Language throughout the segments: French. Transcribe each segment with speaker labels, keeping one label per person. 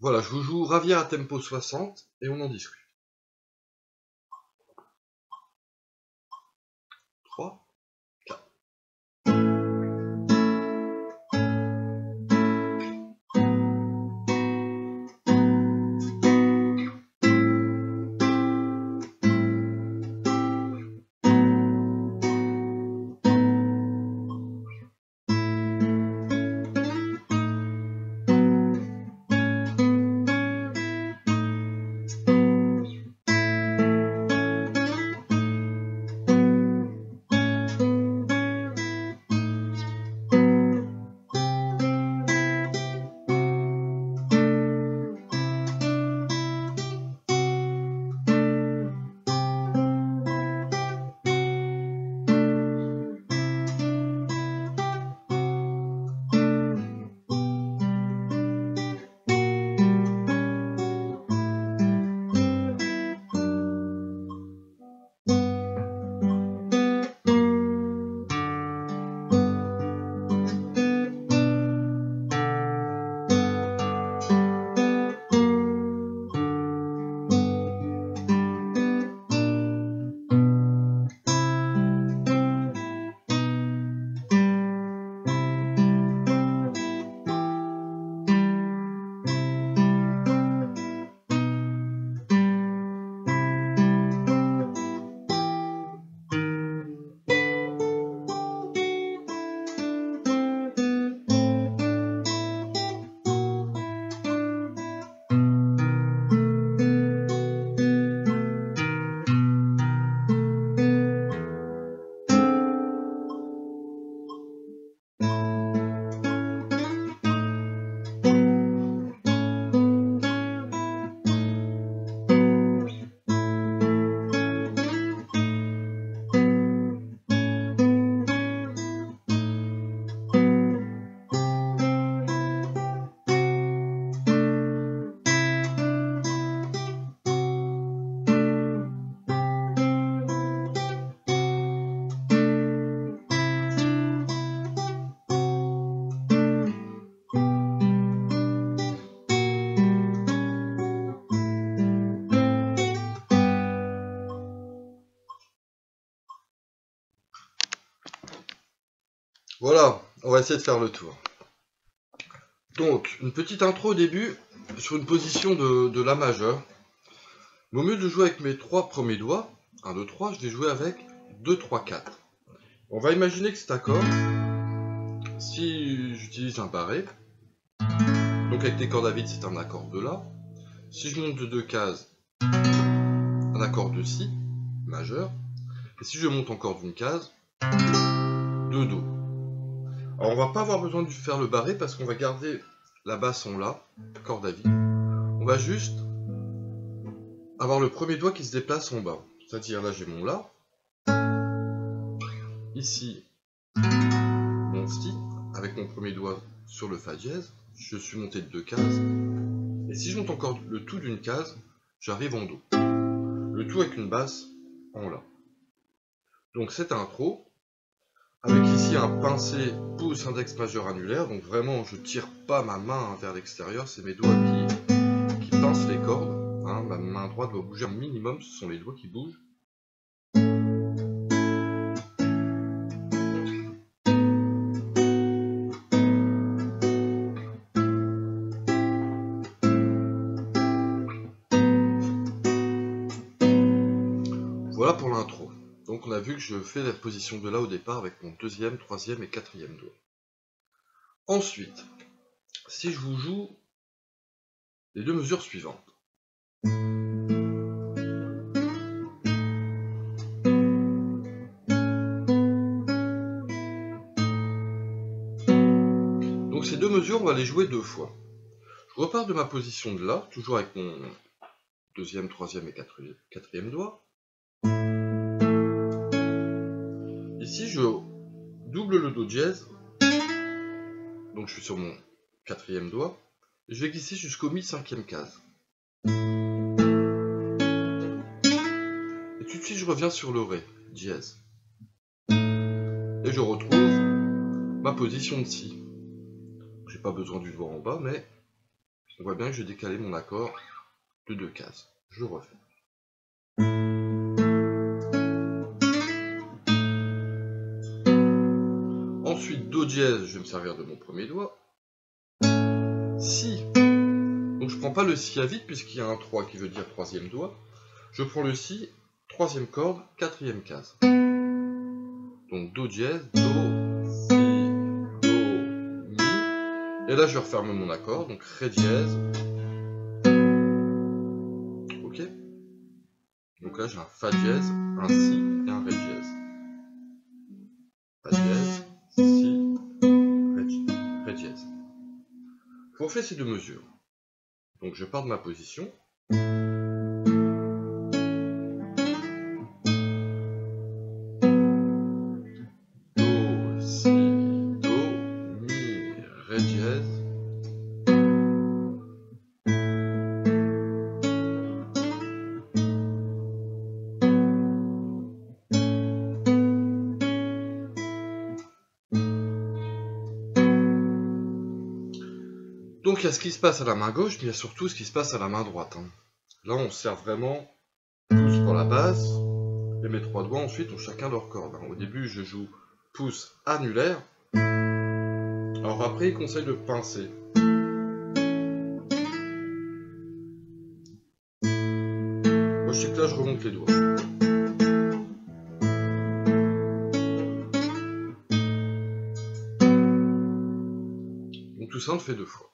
Speaker 1: Voilà, je vous joue Ravia à tempo 60 et on en discute. 3, Voilà, on va essayer de faire le tour. Donc, une petite intro au début sur une position de, La majeure. Au mieux de jouer avec mes trois premiers doigts, 1, 2, 3, je vais jouer avec 2, 3, 4. On va imaginer que cet accord, si j'utilise un barré, donc avec des cordes à vide c'est un accord de La. Si je monte de deux cases, un accord de Si majeur. Et si je monte encore d'une case, de Do. Alors on va pas avoir besoin de faire le barré parce qu'on va garder la basse en La, corde à vide. On va juste avoir le premier doigt qui se déplace en bas. C'est-à-dire là j'ai mon La. Ici mon Si avec mon premier doigt sur le Fa dièse. Je suis monté de deux cases. Et si je monte encore le tout d'une case, j'arrive en Do. Le tout avec une basse en La. Donc cette intro, avec ici un pincé pouce index majeur annulaire, donc vraiment je tire pas ma main vers l'extérieur, c'est mes doigts qui, qui pincent les cordes. Hein. ma main droite doit bouger un minimum, ce sont les doigts qui bougent. Donc on a vu que je fais la position de là au départ avec mon deuxième, troisième et quatrième doigt. Ensuite, si je vous joue les deux mesures suivantes. Donc ces deux mesures, on va les jouer deux fois. Je repars de ma position de là, toujours avec mon deuxième, troisième et quatrième doigt. Ici, je double le Do dièse. Donc je suis sur mon quatrième doigt. Je vais glisser jusqu'au mi cinquième case. Et tout de suite, je reviens sur le Ré, dièse. Et je retrouve ma position de Si. J'ai pas besoin du doigt en bas, mais On voit bien que j'ai décalé mon accord de deux cases. Je refais. Ensuite, Do dièse, je vais me servir de mon premier doigt. Si, donc je prends pas le Si à vide puisqu'il y a un 3 qui veut dire troisième doigt. Je prends le Si, troisième corde, quatrième case. Donc Do dièse, Do, Si, Do, Mi. Et là je referme mon accord, donc Ré dièse. Ok Donc là j'ai un Fa dièse, un Si ces deux mesures. Donc je pars de ma position. Donc il y a ce qui se passe à la main gauche, mais il y a surtout ce qui se passe à la main droite. Hein. Là, on sert vraiment pouce pour la basse, et mes trois doigts ensuite ont chacun leur corde. Hein. Au début, je joue pouce annulaire. Alors après, il conseille de pincer. Moi, je sais que là, je remonte les doigts. Donc tout ça, on le fait deux fois.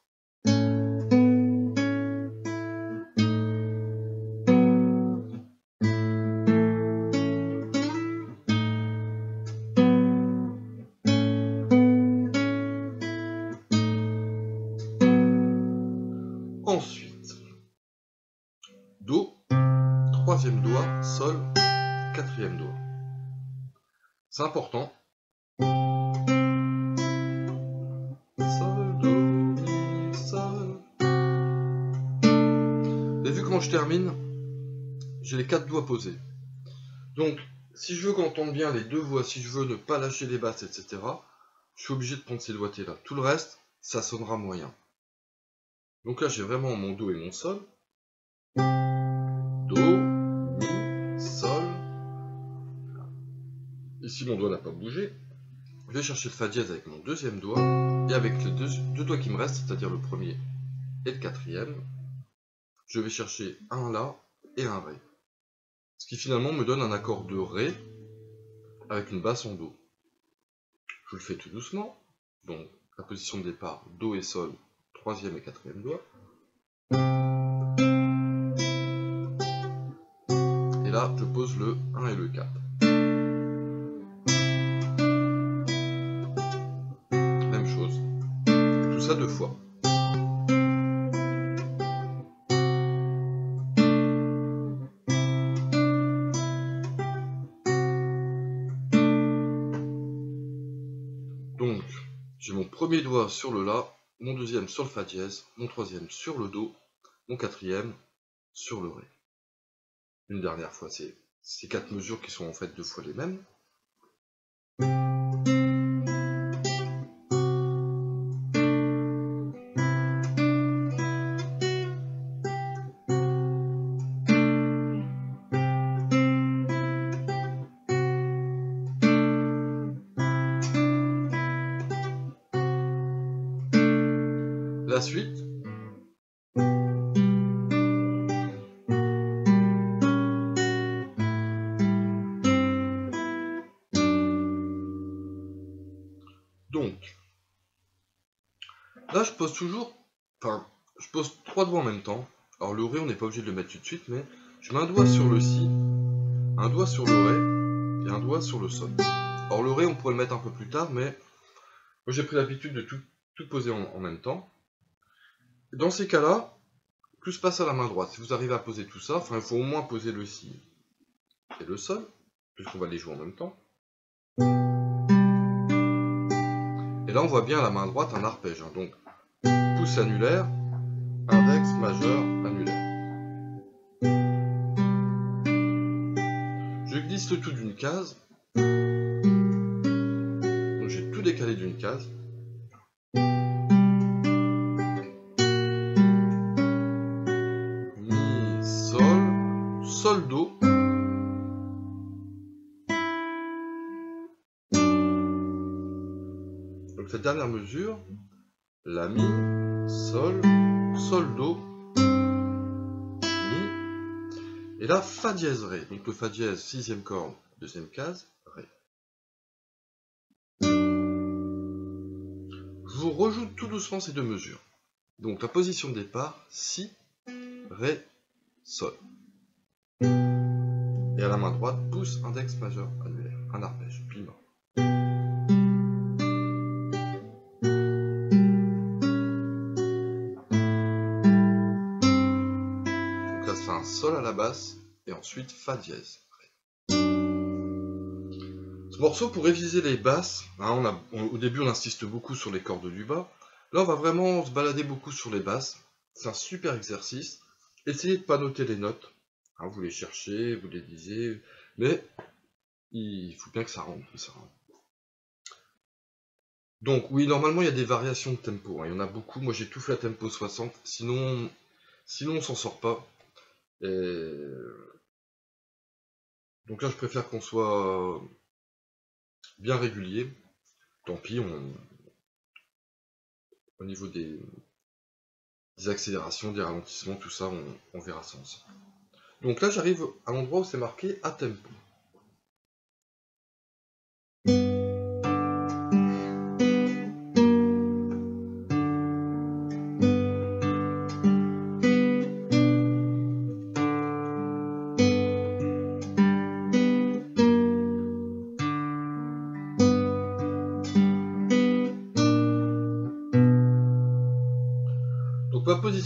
Speaker 1: Et vu comment je termine, j'ai les quatre doigts posés. Donc, si je veux qu'on entende bien les deux voix, si je veux ne pas lâcher les basses, etc., je suis obligé de prendre ces doigtés-là. Tout le reste, ça sonnera moyen. Donc là, j'ai vraiment mon Do et mon Sol. Do, Mi, Sol. Ici, mon doigt n'a pas bougé. Je vais chercher le Fa dièse avec mon deuxième doigt. Et avec les deux doigts qui me restent, c'est-à-dire le premier et le quatrième, je vais chercher un La et un Ré. Ce qui finalement me donne un accord de Ré avec une basse en Do. Je le fais tout doucement. Donc, la position de départ, Do et Sol, troisième et quatrième doigt. Et là, je pose le 1 et le 4. Même chose. Tout ça deux fois. Premier doigt sur le La, mon deuxième sur le Fa dièse, mon troisième sur le Do, mon quatrième sur le Ré. Une dernière fois, c'est ces quatre mesures qui sont en fait deux fois les mêmes. Là je pose toujours, enfin, je pose trois doigts en même temps. Alors le Ré, on n'est pas obligé de le mettre tout de suite, mais je mets un doigt sur le Si, un doigt sur le Ré et un doigt sur le Sol. Alors le Ré, on pourrait le mettre un peu plus tard, mais moi j'ai pris l'habitude de tout, tout poser en, en même temps. Dans ces cas-là, tout se passe à la main droite. Si vous arrivez à poser tout ça, enfin il faut au moins poser le Si et le Sol, puisqu'on va les jouer en même temps. Là on voit bien à la main droite un arpège. hein. Donc pouce annulaire, index, majeur, annulaire. Je glisse tout d'une case. Donc j'ai tout décalé d'une case. Cette dernière mesure, La, Mi, Sol, Sol, Do, Mi, et là Fa dièse, Ré. Donc le Fa dièse, sixième corde, deuxième case, Ré. Je vous rejoue tout doucement ces deux mesures. Donc la position de départ, Si, Ré, Sol. Et à la main droite, pouce, index majeur annulaire, un arpège, Sol à la basse, et ensuite Fa dièse. Ce morceau, pour réviser les basses, hein, au début on insiste beaucoup sur les cordes du bas, là on va vraiment se balader beaucoup sur les basses, c'est un super exercice, essayez de pas noter les notes, hein, vous les cherchez, vous les lisez, mais il faut bien que ça rentre, ça rentre. Donc oui, normalement il y a des variations de tempo, hein, il y en a beaucoup, moi j'ai tout fait à tempo 60, sinon, sinon on s'en sort pas. Et... Donc là je préfère qu'on soit bien régulier. Tant pis, au niveau des... accélérations, des ralentissements, tout ça, on, verra ça. Donc là, j'arrive à l'endroit où c'est marqué à tempo.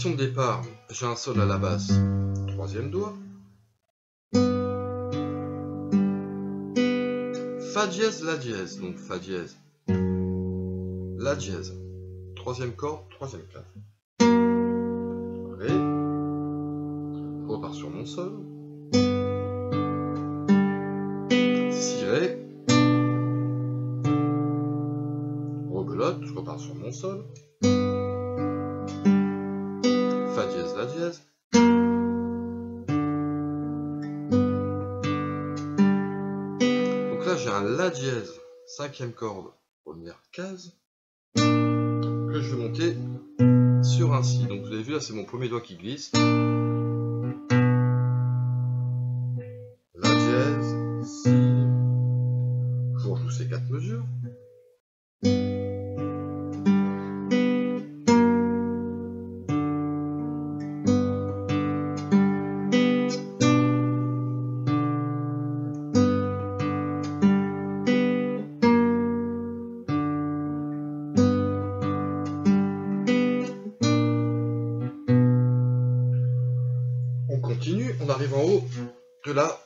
Speaker 1: Position de départ, j'ai un sol à la basse, troisième doigt. Fa dièse, La dièse, donc Fa dièse, La dièse, troisième corde, troisième case. Ré, repars sur mon sol. Si Ré, rebelote, je repars sur mon sol. La dièse. Donc là j'ai un La dièse, cinquième corde, première case, que je vais monter sur un Si. Donc vous avez vu là c'est mon premier doigt qui glisse. De la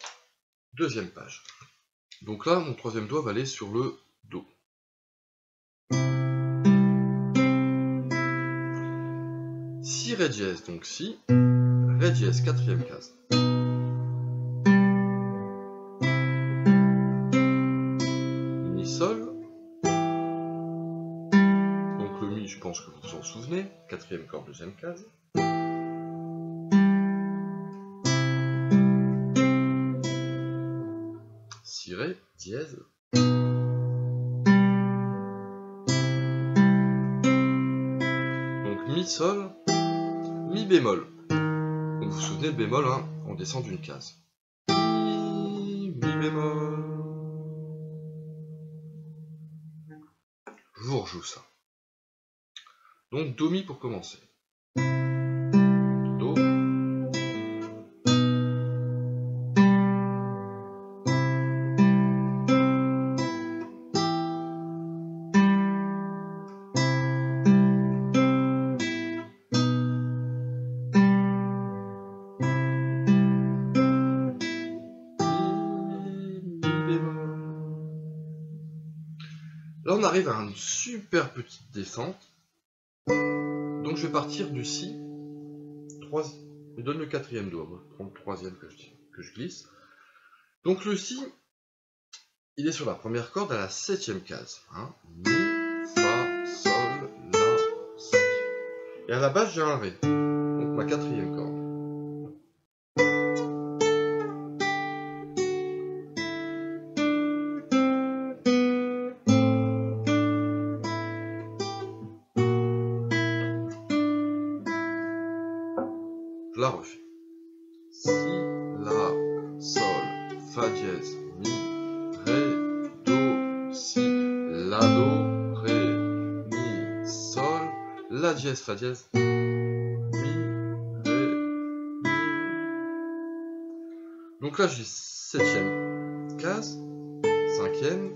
Speaker 1: deuxième page. Donc là, mon troisième doigt va aller sur le Do. Si Ré dièse, donc Si, Ré dièse, quatrième case. Mi Sol. Donc le Mi, je pense que vous vous en souvenez, quatrième corde, deuxième case. Dièse. Donc Mi Sol, Mi bémol. Vous vous souvenez, le bémol, hein, on descend d'une case. Mi, Mi bémol. Je vous rejoue ça. Donc Do Mi pour commencer. On arrive à une super petite descente. Donc, je vais partir du Si. Trois... Je donne le quatrième doigt. Je prends le troisième que je, glisse. Donc, le Si, il est sur la première corde à la septième case. Hein. La, Si. Et à la base, j'ai un Ré. Donc, ma quatrième corde. La. Si, La, Sol, Fa dièse, Mi, Ré, Do, Si, La, Do, Ré, Mi, Sol, La dièse, Fa dièse, Mi, Ré, Mi. Donc là j'ai septième case, cinquième,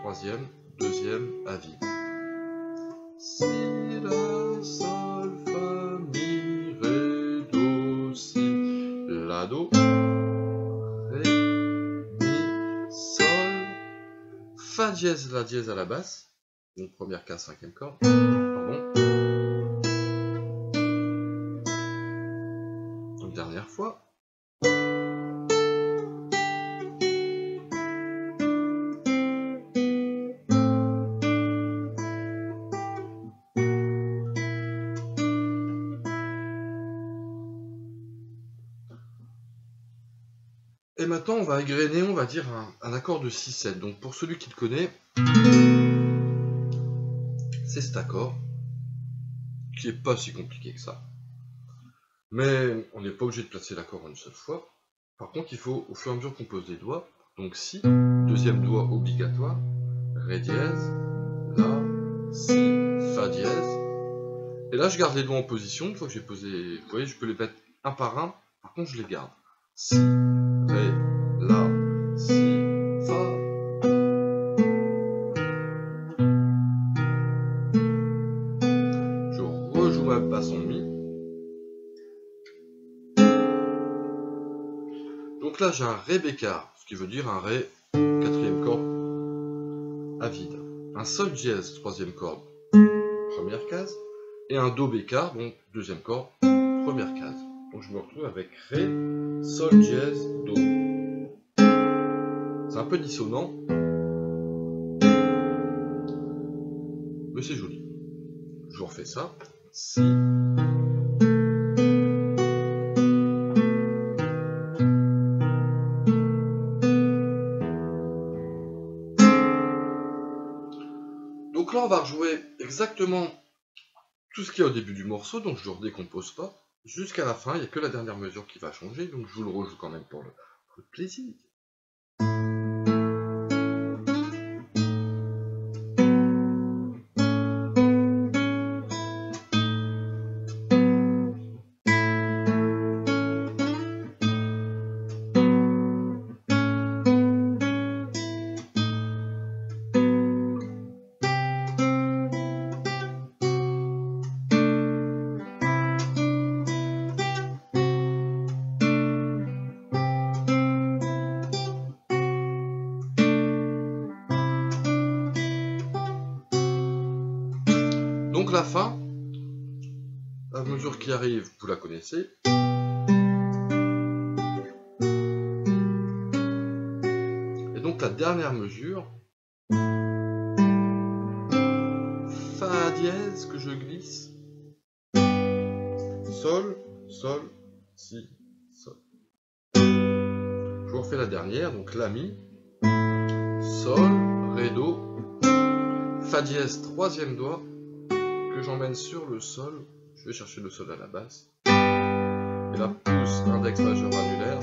Speaker 1: troisième, deuxième, vide. Si, La, Sol, La dièse à la basse, donc première case, cinquième corde, pardon. Donc dernière fois. Maintenant, on va égrener, on va dire, un, accord de 6-7. Donc pour celui qui le connaît, c'est cet accord, qui est pas si compliqué que ça. Mais on n'est pas obligé de placer l'accord une seule fois. Par contre, il faut, au fur et à mesure qu'on pose des doigts, donc Si, deuxième doigt obligatoire, Ré dièse, La, Si, Fa dièse. Et là, je garde les doigts en position. Une fois que j'ai posé, vous voyez, je peux les mettre un par un. Par contre, je les garde. Si, ma basse en Mi. Donc là, j'ai un Ré bécard, ce qui veut dire un Ré, quatrième corde, à vide. Un Sol dièse, troisième corde, première case. Et un Do bécard, donc deuxième corde, première case. Donc je me retrouve avec Ré, Sol dièse, Do. C'est un peu dissonant, mais c'est joli. Je refais ça. Donc là, on va rejouer exactement tout ce qu'il y a au début du morceau, donc je ne le redécompose pas. Jusqu'à la fin, il n'y a que la dernière mesure qui va changer, donc je vous le rejoue quand même pour le plaisir. La fin, la mesure qui arrive, vous la connaissez. Et donc la dernière mesure, Fa dièse que je glisse, Sol, Sol, Si, Sol. Je vous refais la dernière, donc La Mi, Sol, Ré, Do, Fa dièse, troisième doigt, que j'emmène sur le sol, je vais chercher le sol à la basse, et là pouce index majeur annulaire,